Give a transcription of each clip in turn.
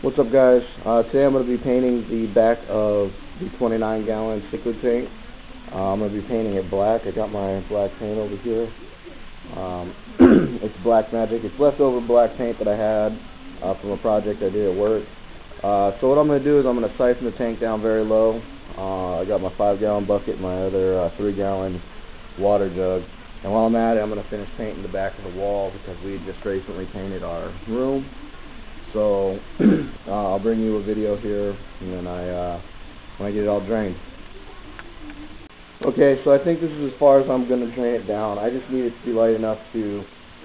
What's up guys? Uh, today I'm going to be painting the back of the 29 gallon cichlid tank. Uh, I'm going to be painting it black. I got my black paint over here. Um, it's Black Magic. It's leftover black paint that I had uh, from a project I did at work. Uh, so what I'm going to do is I'm going to siphon the tank down very low. Uh, I got my 5 gallon bucket and my other uh, 3 gallon water jug. And while I'm at it, I'm going to finish painting the back of the wall because we just recently painted our room. So uh, I'll bring you a video here when I uh, when I get it all drained. Okay, so I think this is as far as I'm going to drain it down. I just need it to be light enough to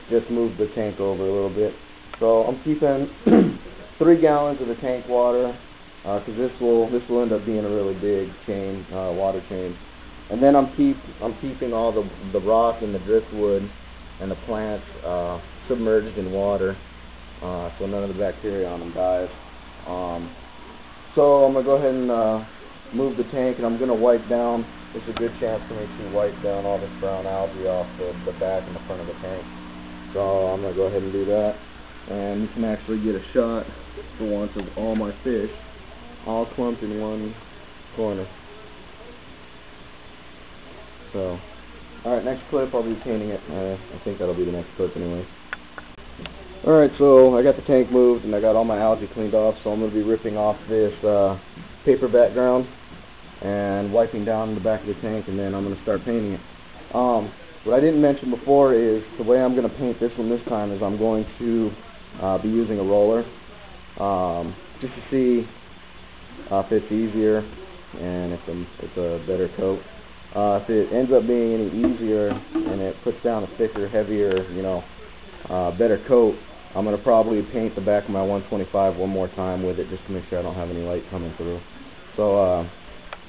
just move the tank over a little bit. So I'm keeping three gallons of the tank water because uh, this will this will end up being a really big chain uh, water chain. And then I'm keep I'm keeping all the the rock and the driftwood and the plants uh, submerged in water uh, so none of the bacteria on them dies. Um, so I'm going to go ahead and uh, move the tank and I'm going to wipe down, there's a good chance for me to wipe down all this brown algae off the, the back and the front of the tank. So I'm going to go ahead and do that. And you can actually get a shot for once of all my fish all clumped in one corner. So, alright, next clip I'll be painting it. Uh, I think that'll be the next clip anyway. Alright, so I got the tank moved and I got all my algae cleaned off, so I'm going to be ripping off this uh, paper background and wiping down the back of the tank and then I'm going to start painting it. Um, what I didn't mention before is the way I'm going to paint this one this time is I'm going to uh, be using a roller um, just to see uh, if it's easier and if it's a better coat. Uh, if it ends up being any easier and it puts down a thicker, heavier, you know, uh, better coat, I'm going to probably paint the back of my 125 one more time with it just to make sure I don't have any light coming through. So uh,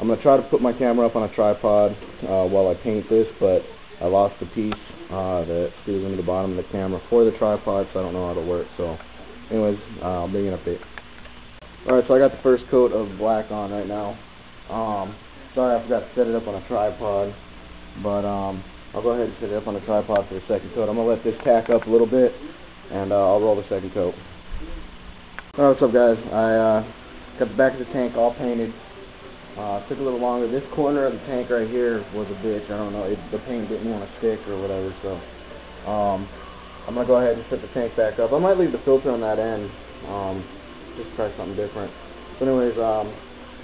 I'm going to try to put my camera up on a tripod uh, while I paint this, but I lost the piece uh, that screws into the bottom of the camera for the tripod, so I don't know how to work. So anyways, uh, I'll bring an update. Alright, so I got the first coat of black on right now. Um, sorry I forgot to set it up on a tripod, but um, I'll go ahead and set it up on a tripod for the second coat. I'm going to let this tack up a little bit and uh, I'll roll the second coat. What's up guys? I uh, got the back of the tank all painted. Uh, took a little longer. This corner of the tank right here was a bitch. I don't know. It, the paint didn't want to stick or whatever. So um, I'm going to go ahead and set the tank back up. I might leave the filter on that end um, just try something different. So anyways, um,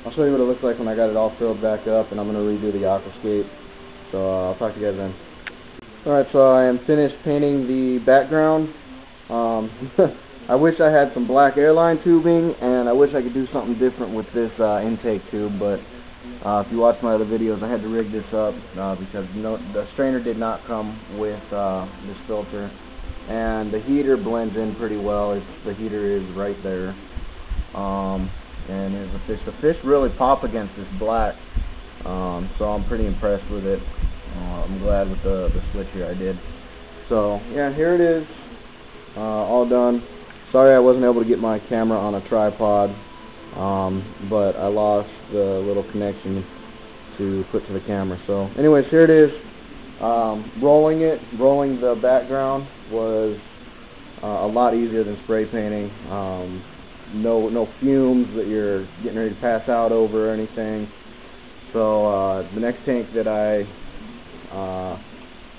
I'll show you what it looks like when I got it all filled back up and I'm going to redo the aquascape. So uh, I'll talk to you guys then. Alright, so I am finished painting the background. Um, I wish I had some black airline tubing, and I wish I could do something different with this uh, intake tube, but uh, if you watch my other videos, I had to rig this up uh, because the strainer did not come with uh, this filter, and the heater blends in pretty well. It's, the heater is right there, um, and a fish. The fish really pop against this black, um, so I'm pretty impressed with it. Uh, I'm glad with the, the switch here I did. So, yeah, here it is uh, all done. Sorry I wasn't able to get my camera on a tripod, um, but I lost the little connection to put to the camera. So anyways, here it is. Um, rolling it, rolling the background was uh, a lot easier than spray painting. Um, no, no fumes that you're getting ready to pass out over or anything. So uh, the next tank that I uh,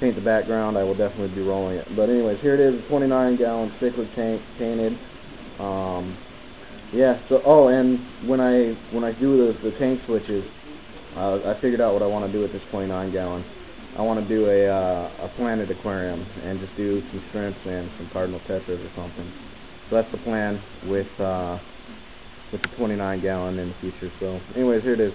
paint the background, I will definitely be rolling it. But anyways, here it is, a 29 gallon cichlid tank painted. Um, yeah. So oh, and when I when I do the the tank switches, uh, I figured out what I want to do with this 29 gallon. I want to do a uh, a planted aquarium and just do some shrimps and some cardinal tetras or something. So that's the plan with uh, with the 29 gallon in the future. So anyways, here it is.